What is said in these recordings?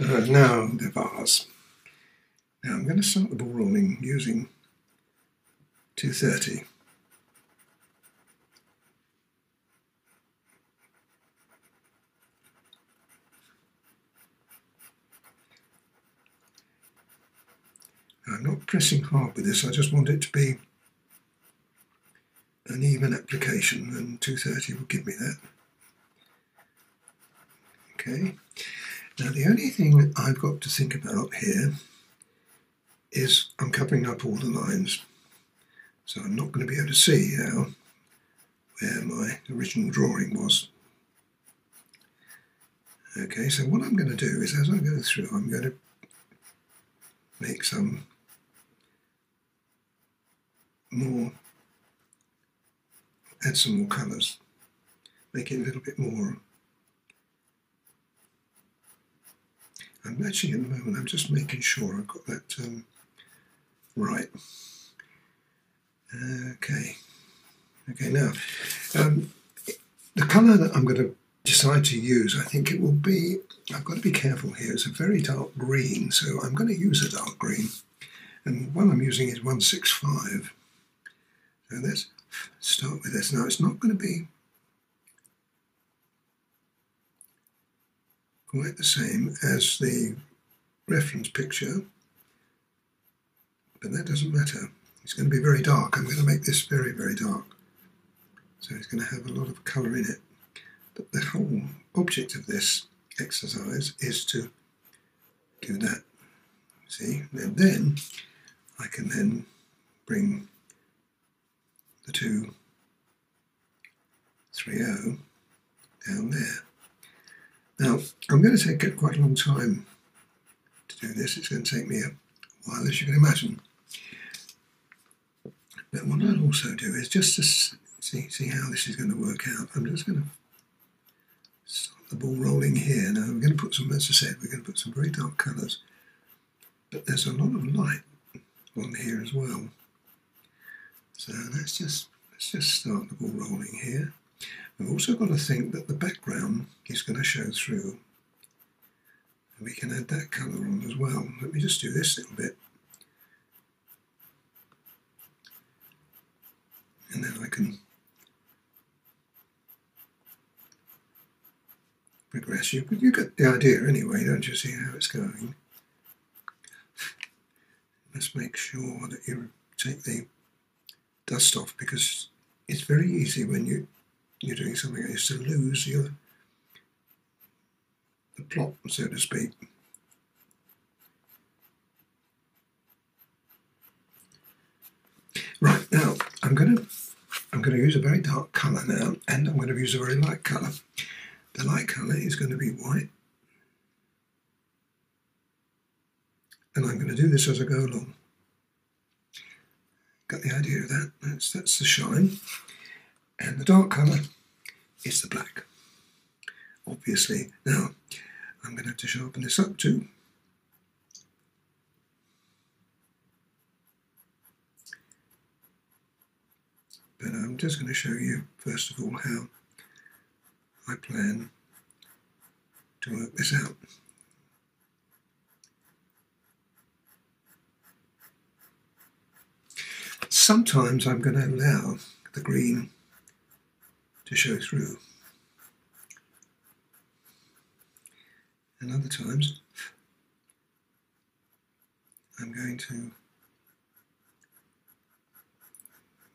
Uh, now the vase. Now I'm going to start the ball rolling using 230. I'm not pressing hard with this, I just want it to be an even application and 230 will give me that. Okay, now the only thing I've got to think about here is I'm covering up all the lines. So I'm not going to be able to see how where my original drawing was. Okay, so what I'm going to do is as I go through, I'm going to make some more, add some more colours, make it a little bit more. I'm actually at the moment, I'm just making sure I've got that um, right. Okay, okay now, um, the colour that I'm going to decide to use, I think it will be, I've got to be careful here, it's a very dark green, so I'm going to use a dark green. And one I'm using is 165. So let's start with this. Now it's not going to be quite the same as the reference picture, but that doesn't matter. It's going to be very dark. I'm going to make this very, very dark. So it's going to have a lot of colour in it. But the whole object of this exercise is to do that. See? And then I can then bring the two 3.0 down there. Now, I'm going to take quite a long time to do this. It's going to take me a while, as you can imagine. But what I'll also do is just to see, see how this is going to work out. I'm just going to start the ball rolling here. Now, I'm going to put some, as I said, we're going to put some very dark colours. But there's a lot of light on here as well. So let's just let's just start the ball rolling here. We've also got to think that the background is going to show through. And we can add that colour on as well. Let me just do this little bit. And then I can progress. You, you get the idea anyway, don't you see how it's going? Let's make sure that you take the dust off because it's very easy when you you're doing something this to lose your the plot, so to speak. Right now, I'm going to I'm going to use a very dark colour now, and I'm going to use a very light colour. The light colour is going to be white, and I'm going to do this as I go along. Got the idea of that? That's, that's the shine. And the dark colour is the black. Obviously. Now, I'm going to have to sharpen this up too. But I'm just going to show you, first of all, how I plan to work this out. Sometimes I'm going to allow the green to show through. And other times I'm going to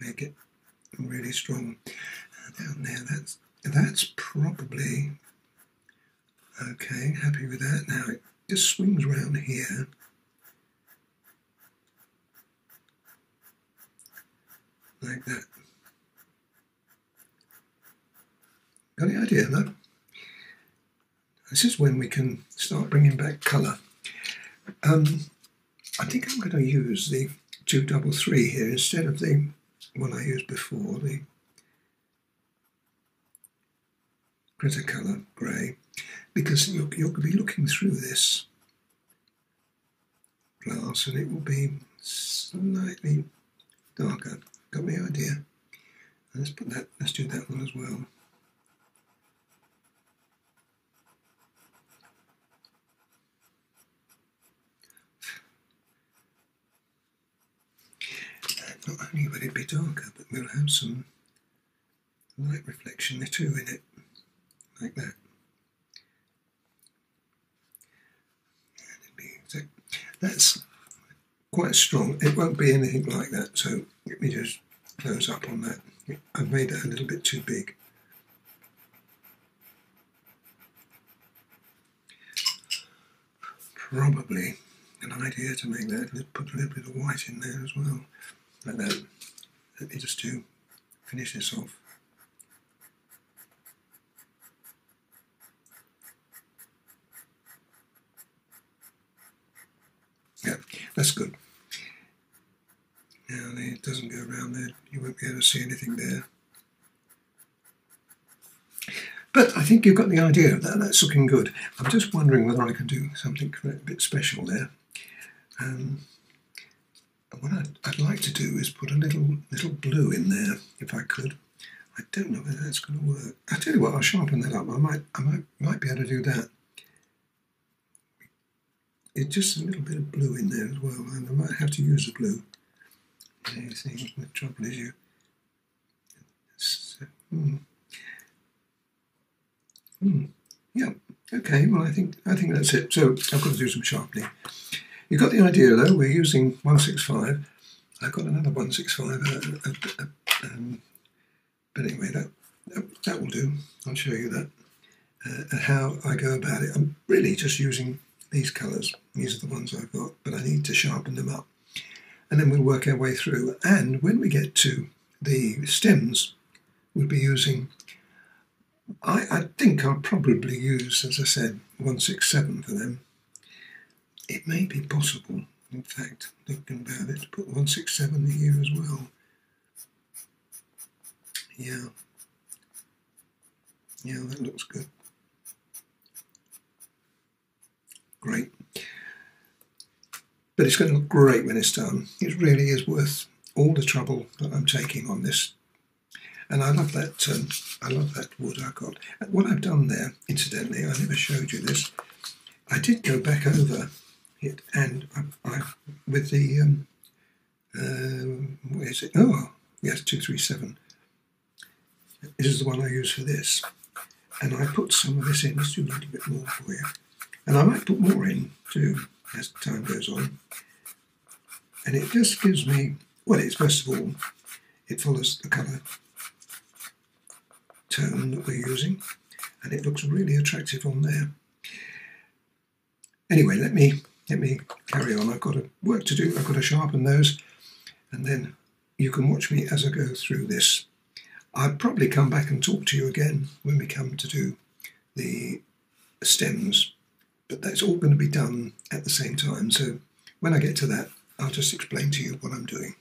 make it really strong. Down there, that's that's probably okay. Happy with that. Now it just swings around here like that. Got the idea though? This is when we can start bringing back colour. Um, I think I'm going to use the 233 here instead of the one I used before, the Cretacolor grey, because you'll, you'll be looking through this glass and it will be slightly darker. Got the idea? Let's put that. Let's do that one as well. Not only will it be darker, but we'll have some light reflection there too in it, like that. That's quite strong. It won't be anything like that, so let me just close up on that. I've made it a little bit too big. Probably an idea to make that, put a little bit of white in there as well, like that. Let me just do, finish this off. Yeah, that's good. Now it doesn't go around there, you won't be able to see anything there. But I think you've got the idea that. That's looking good. I'm just wondering whether I can do something a bit special there. Um, what I'd, I'd, like to do is put a little little blue in there, if I could. I don't know whether that's going to work. I tell you what, I'll sharpen that up. I might I might might be able to do that. It's just a little bit of blue in there as well, and I might have to use the blue. You see, the trouble is you. So, hmm. Hmm. Yeah. Okay. Well, I think I think that's it. So I've got to do some sharpening. You got the idea, though. We're using 165. I've got another 165. Uh, uh, uh, um, but anyway, that, that, will do. I'll show you that. Uh, and how I go about it. I'm really just using these colours. These are the ones I've got, but I need to sharpen them up. And then we'll work our way through. And when we get to the stems, we'll be using I, I think I'll probably use, as I said, 167 for them. It may be possible, in fact, thinking about it, to put 167 here as well. Yeah. Yeah, that looks good. Great. But it's going to look great when it's done. It really is worth all the trouble that I'm taking on this and I love that. Um, I love that wood I got. What I've done there, incidentally, I never showed you this. I did go back over it, and I, I with the um, uh, where is it? Oh, yes, two three seven. This is the one I use for this, and I put some of this in. Do a little bit more for you, and I might put more in too as time goes on. And it just gives me well. It's first of all, it follows the colour tone that we're using and it looks really attractive on there. Anyway, let me let me carry on. I've got a work to do. I've got to sharpen those and then you can watch me as I go through this. I'll probably come back and talk to you again when we come to do the stems, but that's all going to be done at the same time. So when I get to that, I'll just explain to you what I'm doing.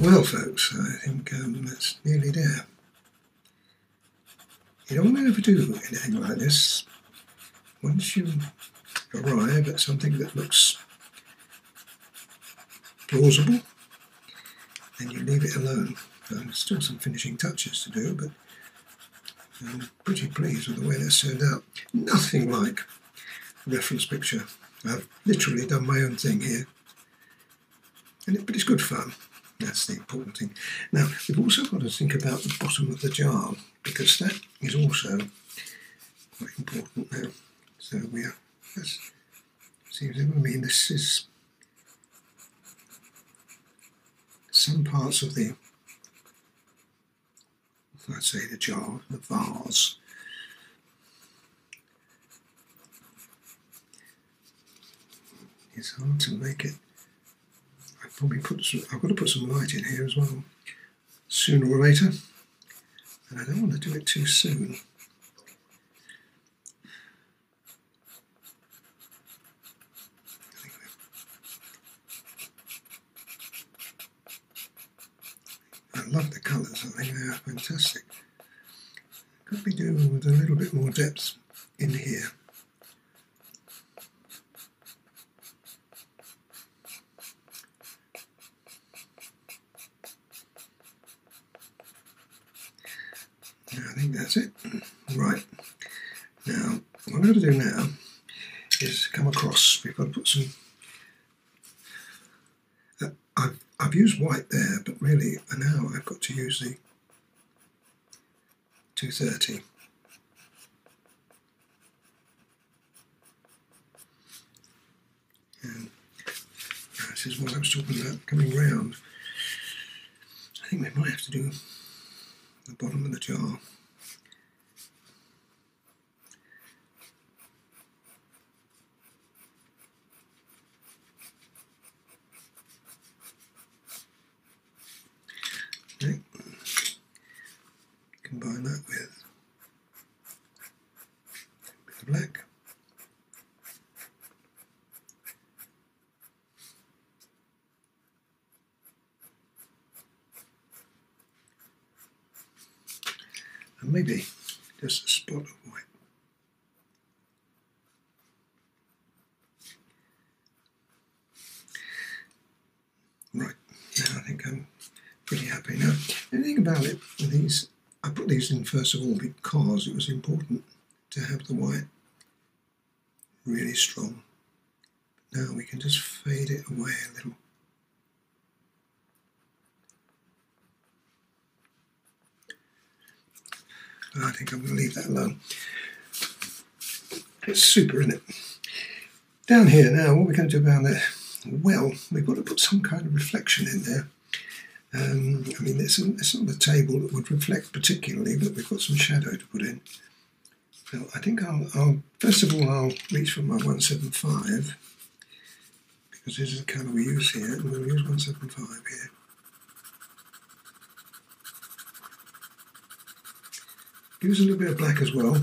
Well, folks, I think um, that's nearly there. You don't want to overdo anything like this. Once you arrive at something that looks plausible, then you leave it alone. Um, still some finishing touches to do, but I'm pretty pleased with the way that's turned out. Nothing like reference picture. I've literally done my own thing here. And it, but it's good fun. That's the important thing. Now, we've also got to think about the bottom of the jar, because that is also quite important now. So we are, let's see what I mean. This is some parts of the, I'd say the jar, the vase. It's hard to make it probably put some, I've got to put some light in here as well, sooner or later. And I don't want to do it too soon. I love the colours, I think they are fantastic. Could be doing with a little bit more depth in here. that's it. Right. Now, what I'm going do now is come across. We've got to put some. Uh, I've, I've used white there, but really now I've got to use the 230. And this is what I was talking about coming round. I think we might have to do the bottom of the jar. Maybe just a spot of white. Right, now I think I'm pretty happy. Now, the thing about it, these, I put these in first of all because it was important to have the white really strong. Now we can just fade it away a little. I think I'm going to leave that alone. It's super, isn't it? Down here now, what we're going to do about it? Well, we've got to put some kind of reflection in there. Um, I mean, it's, it's not a table that would reflect particularly, but we've got some shadow to put in. So I think I'll, I'll first of all, I'll reach for my 175 because this is the colour we use here. I'm going to use 175 here. Use a little bit of black as well.